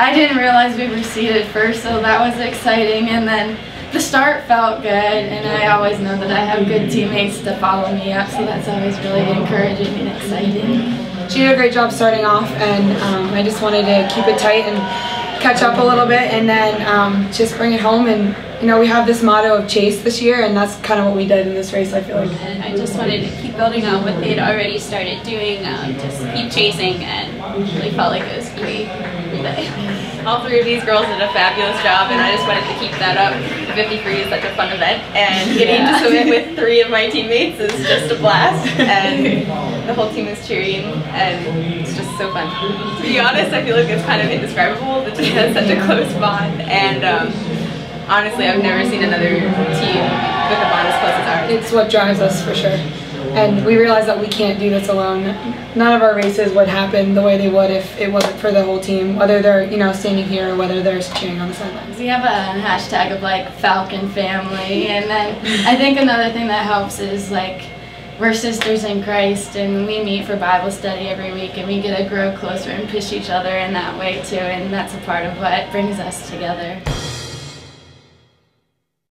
I didn't realize we were seated first, so that was exciting. And then the start felt good, and I always know that I have good teammates to follow me up, so that's always really encouraging and exciting. She did a great job starting off, and um, I just wanted to keep it tight and catch up a little bit, and then um, just bring it home. And you know, we have this motto of chase this year, and that's kind of what we did in this race. I feel like. And I just wanted to keep building on what they'd already started doing, um, just keep chasing, and really felt like it was great all three of these girls did a fabulous job, and I just wanted to keep that up. 53 is such a fun event, and getting yeah. to swim it with three of my teammates is just a blast. And the whole team is cheering, and it's just so fun. To be honest, I feel like it's kind of indescribable. The team has such a close bond, and um, honestly, I've never seen another team with a bond as close as ours. It's what drives us for sure and we realized that we can't do this alone. None of our races would happen the way they would if it wasn't for the whole team, whether they're you know standing here or whether they're cheering on the sidelines. We have a hashtag of like Falcon family, and then I think another thing that helps is like we're sisters in Christ, and we meet for Bible study every week, and we get to grow closer and push each other in that way too, and that's a part of what brings us together.